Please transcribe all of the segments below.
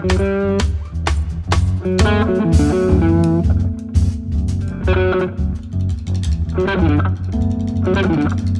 Thank you.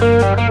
Música